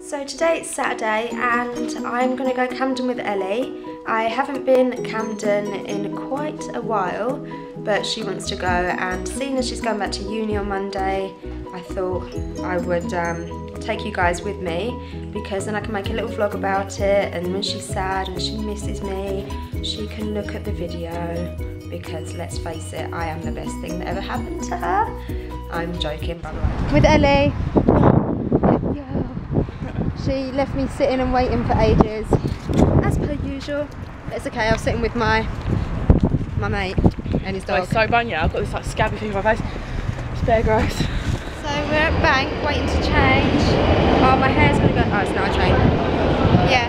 So today it's Saturday and I'm going to go Camden with Ellie. I haven't been Camden in quite a while but she wants to go and seeing as she's going back to uni on Monday I thought I would um, take you guys with me because then I can make a little vlog about it and when she's sad and she misses me she can look at the video because let's face it I am the best thing that ever happened to her. I'm joking by the way. With Ellie. She left me sitting and waiting for ages, as per usual. But it's okay, I was sitting with my my mate and his dog. Oh, it's so bad, yeah. I've got this like scabby thing on my face. It's bare gross. So we're at bank waiting to change. Oh, my hair's gonna go. Oh, it's not a train. Yeah,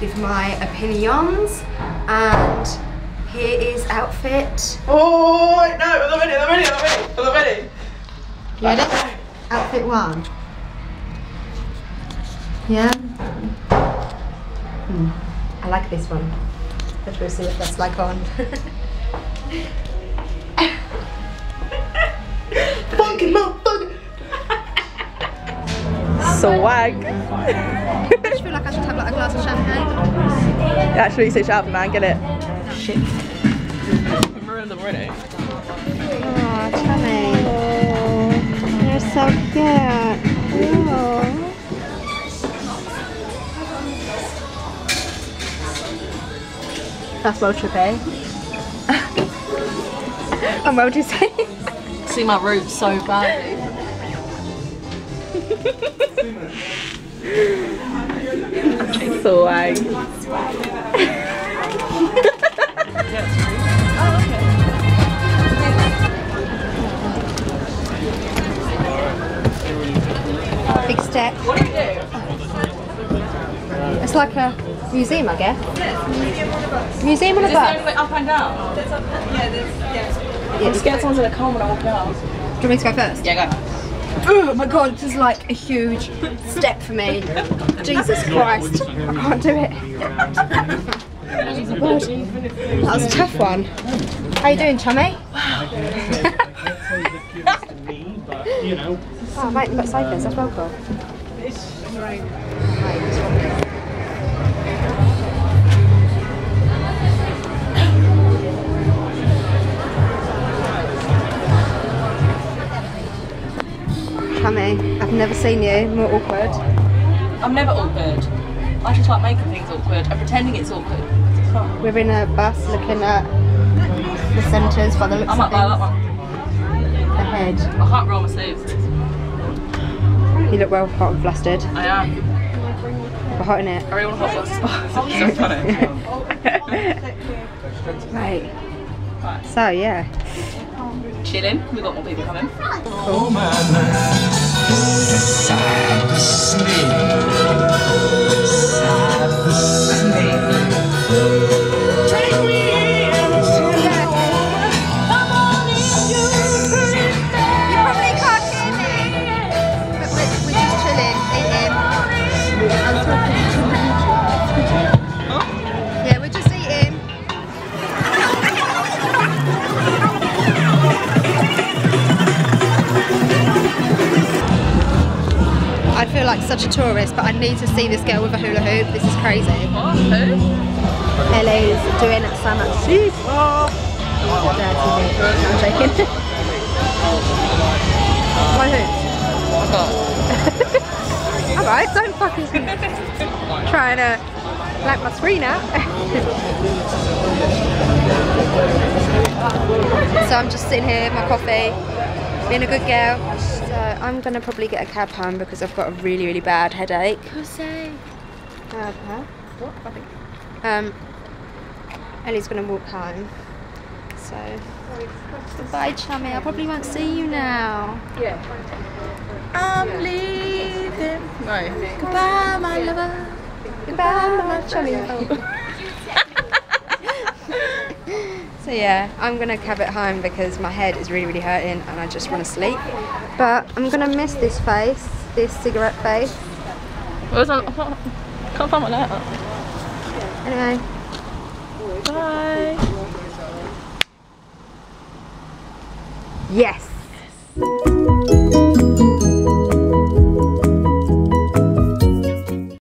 give my opinions and here is outfit. Oh, no, I'm not ready, I'm not ready, I'm not ready, I'm ready. You ready? Outfit one. Yeah? Hmm. I like this one. Let's go see what that's like on. Fucking motherfucker! Swag. I just feel like I should have like a glass of champagne. Actually, say shout out, man, get it. Shit. I'm ruined already. Oh, You're so cute. Oh. That's well trippy. and what would you say? See my roots so badly. Swag. Big step. What do you do? It's like a museum, I guess. Museum on a Is this the bus. only way up and down? I'm scared someone's gonna come when I walk out. Do you want me to go first? Yeah, go. Oh my god, this is like a huge step for me. Jesus Christ, I can't do it. That was a tough one. How you doing, chummy? you know. Oh, mate, you've got that's well cool. Chummy, I've never seen you more awkward. I'm never awkward. I just like making things awkward and pretending it's awkward. It's. We're in a bus looking at the centres by the looks I of might buy that one. The head. I can't roll my sleeves. You look well hot and flustered. I am. We're hot in it. I really want to hot. It's so funny. Right. So yeah. Chilling. We've got more people coming. Oh such a tourist, but I need to see this girl with a hula hoop. This is crazy. What? Who? Ellie's doing so much sheep. Dirty bit. I'm joking. My hoops. Alright, don't fucking trying to blank uh, my screen out. so I'm just sitting here, my coffee, being a good girl. I'm gonna probably get a cab home because I've got a really, really bad headache. Pussy. Uh, huh? Um, Ellie's gonna walk home. So goodbye, chummy. I probably won't see you now. I'm leaving. No. Goodbye, my lover. Goodbye, my chummy. So yeah, I'm gonna cab it home because my head is really, really hurting and I just want to sleep. But I'm gonna miss this face, this cigarette face. Where's my, can't find my letter. Anyway, Bye. yes.